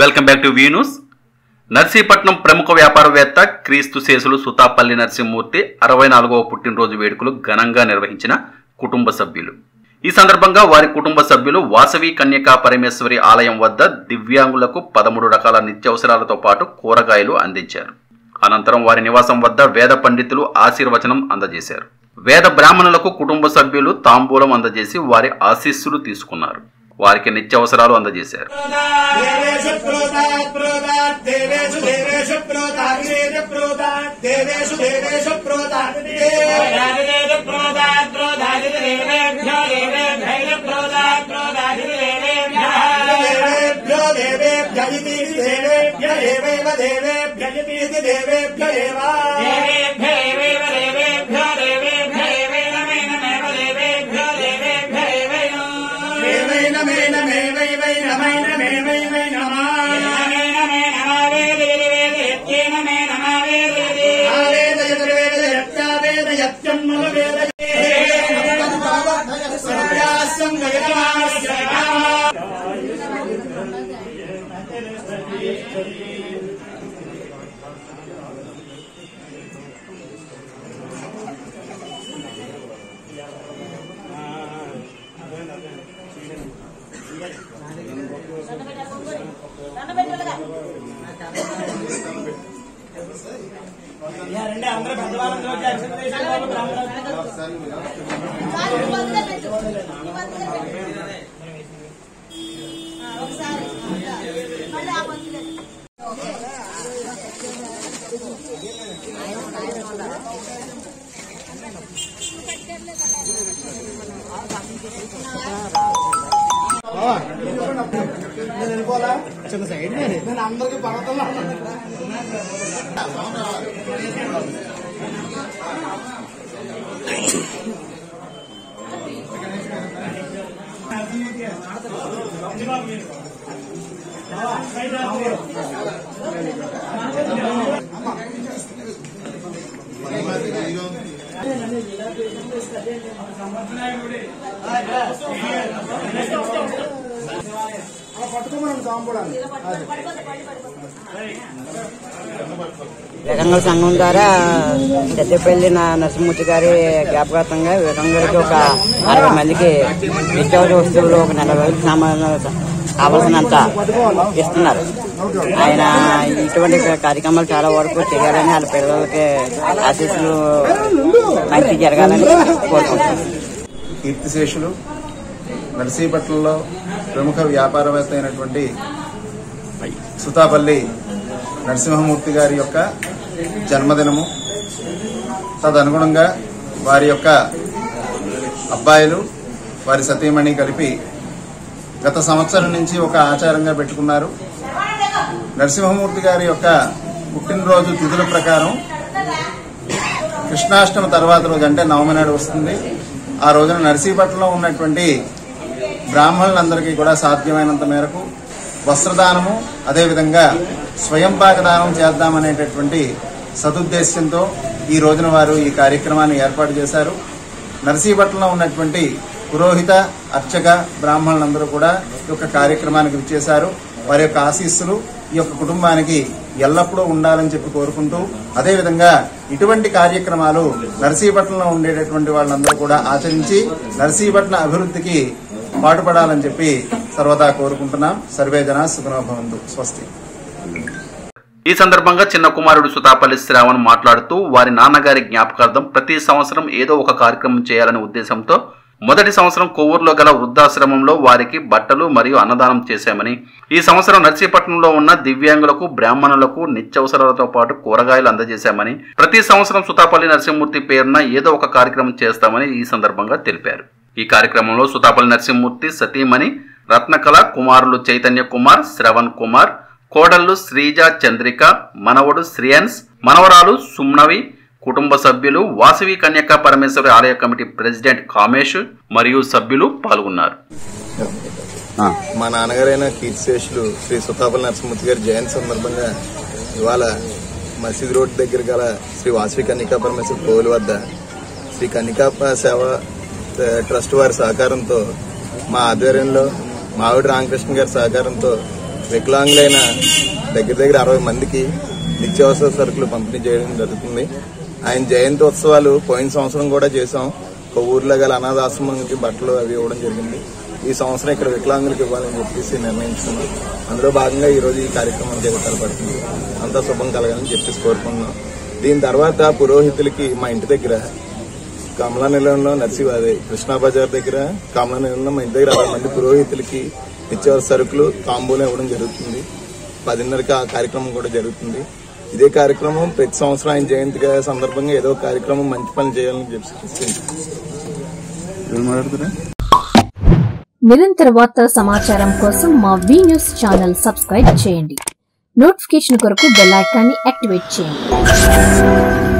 Welcome back to View News. Narsipatnam ప్రముఖ వ్యాపారవేత్త క్రీస్తు శేషులు సుతాపల్లి నరసింహమూర్తి అరవై నాలుగవ పుట్టినరోజు వేడుకలు ఘనంగా నిర్వహించిన కుటుంబ సభ్యులు. ఈ సందర్భంగా వారి కుటుంబ సభ్యులు వాసవి కన్యకా పరమేశ్వరి ఆలయం వద్ద దివ్యాంగులకు పదమూడు రకాల నిత్యావసరాలతో పాటు కూరగాయలు అందించారు. అనంతరం వారి నివాసం వద్ద వేద పండితులు ఆశీర్వచనం అందజేశారు. వేద బ్రాహ్మణులకు కుటుంబ సభ్యులు తాంబూలం అందజేసి వారి ఆశీస్సులు తీసుకున్నారు. వారికి నిత్యావసరాలు అందజేశారు. దేవేభ్యో దేవేభ్యో దేవేభ్యో దేవేభ్య మేనమేవైవైన మైనమేవైవై నమా మేన మేనమావేదేవేదేత్యేన మేనమావేదేదే ఆవేదయతుర్వేదయత్యావేదయత్యన్నుల వేద రండి అందరూ పెద్దవాళ్ళందరూ వచ్చి అక్షంతలు వేసుకోండి బాబు, బ్రాహ్మణులు. ఒకసారి మళ్ళీ ఆ పంచులు నేను అందరికీ పర్వతంలో పట్టుకోమని వికంగుల సంఘం ద్వారా పెద్దపల్లి నరసింహమూర్తి గారి జ్ఞాపకార్థంగా వికలాంగులకి ఒక అరవై మందికి నిత్యావసర వస్తువులు ఒక నెల రోజులు సామాన్లు కావాల్సినంత ఇస్తున్నారు. ఆయన ఇటువంటి కార్యక్రమాలు చాలా వరకు చేయాలని వాళ్ళ పిల్లలకి ఆశీస్సులు మంచి జరగాలని కోరుకుంటున్నాను కీర్తిశేషులు నర్సీపట్నంలో ప్రముఖ వ్యాపారవేత్త అయినటువంటి సుతాపల్లి నరసింహమూర్తి గారి యొక్క జన్మదినము తదనుగుణంగా వారి యొక్క అబ్బాయిలు వారి సతీమణి కలిపి గత సంవత్సరం నుంచి ఒక ఆచారంగా పెట్టుకున్నారు. నరసింహమూర్తి గారి యొక్క పుట్టినరోజు తిథుల ప్రకారం కృష్ణాష్టమి తర్వాత రోజు అంటే నవమి నాడు వస్తుంది. ఆ రోజున నర్సీపట్నంలో ఉన్నటువంటి బ్రాహ్మణులందరికీ కూడా సాధ్యమైనంత మేరకు వస్త్రదానము అదేవిధంగా స్వయం పాకదానం చేద్దామనేటటువంటి సదుద్దేశ్యంతో ఈ రోజున వారు ఈ కార్యక్రమాన్ని ఏర్పాటు చేశారు. నర్సీపట్నంలో ఉన్నటువంటి పురోహిత అర్చక బ్రాహ్మణులందరూ కూడా ఈ యొక్క కార్యక్రమానికి విచ్చేశారు. వారి యొక్క ఆశీస్సులు ఈ యొక్క కుటుంబానికి ఎల్లప్పుడూ ఉండాలని చెప్పి కోరుకుంటూ అదేవిధంగా ఇటువంటి కార్యక్రమాలు నర్సీపట్నంలో ఉండేటటువంటి వాళ్ళందరూ కూడా ఆచరించి నర్సీపట్నం అభివృద్ధికి పాటుపడాలని చెప్పి సర్వదా కోరుకుంటున్నాం. సర్వేదన సుఖనోభవంతు. స్వస్తి. ఈ సందర్భంగా చిన్న కుమారుడు సుతాపల్లి శ్రావణ్ మాట్లాడుతూ వారి నాన్నగారి జ్ఞాపకార్థం ప్రతి సంవత్సరం ఏదో ఒక కార్యక్రమం చేయాలనే ఉద్దేశంతో మొదటి సంవత్సరం కొవ్వూరులో గల వృద్ధాశ్రమంలో వారికి బట్టలు మరియు అన్నదానం చేశామని. ఈ సంవత్సరం నర్సీపట్నంలో ఉన్న దివ్యాంగులకు బ్రాహ్మణులకు నిత్యావసరాలతో పాటు కూరగాయలు అందజేశామని ప్రతి సంవత్సరం సుతాపల్లి నరసింహమూర్తి పేరున ఏదో ఒక కార్యక్రమం చేస్తామని ఈ సందర్భంగా తెలిపారు. ఈ కార్యక్రమంలో సుతాపల్లి నరసింహమూర్తి సతీమణి రత్నకళ కుమారులు చైతన్య కుమార్ శ్రవణ్ కుమార్ కోడళ్ళు శ్రీజ చంద్రిక మనవడు శ్రియన్స్ మనవరాలు సుమ్నవి కుటుంబ సభ్యులు వాసవి కన్యకా పరమేశ్వరి ఆలయ కమిటీ ప్రెసిడెంట్ కామేష్ మరియు సభ్యులు పాల్గొన్నారు. మా నాన్నగారైన కీర్తిశేషులు శ్రీ సుతాపల్ నరసింహమూర్తి గారి జయంతి సందర్భంగా ఇవాళ మసీద్ రోడ్ దగ్గర గల శ్రీ వాసవి కన్నికా పరమేశ్వర కోవిల్ వద్ద శ్రీ కన్నికా సేవ ట్రస్ట్ వారి సహకారంతో మా ఆధ్వర్యంలో మావిడి రామకృష్ణ గారి సహకారంతో వికలాంగులైన దగ్గర దగ్గర అరవై మందికి నిత్యావసర సరుకులు పంపిణీ చేయడం జరుగుతుంది. ఆయన జయంతి ఉత్సవాలు పోయిన సంవత్సరం కూడా చేశాం. ఒక ఊర్లో గల అనాథాశ్రమానికి బట్టలు అవి ఇవ్వడం జరిగింది. ఈ సంవత్సరం ఇక్కడ వికలాంగులకు ఇవ్వాలని చెప్పేసి నిర్ణయించుకున్నాం. అందులో భాగంగా ఈ రోజు ఈ కార్యక్రమం జరుగుతారు పడుతుంది. అంతా శుభం కలగాలని చెప్పేసి కోరుకుంటున్నాం. దీని తర్వాత పురోహితులకి మా ఇంటి దగ్గర కమలా నిలయంలో నర్సీవాదే కృష్ణా బజార్ దగ్గర కమలా నిలయంలో మా ఇంటి దగ్గర అరవై మంది పురోహితులకి ఇచ్చే సరుకులు తాంబూలం ఇవ్వడం జరుగుతుంది. పదిన్నరకి ఆ కార్యక్రమం కూడా జరుగుతుంది. ఇదే కార్యక్రమం ప్రతి సంవత్సరం ఆయన జయంతి సందర్భంగా ఏదో కార్యక్రమం మంచి పని చేయాలని చెప్పి నిరంతర వార్తల సమాచారం కోసం మా వి న్యూస్ ఛానల్ సబ్స్క్రైబ్ చేయండి. నోటిఫికేషన్ కొరకు బెల్ ఐకాన్ని యాక్టివేట్ చేయండి.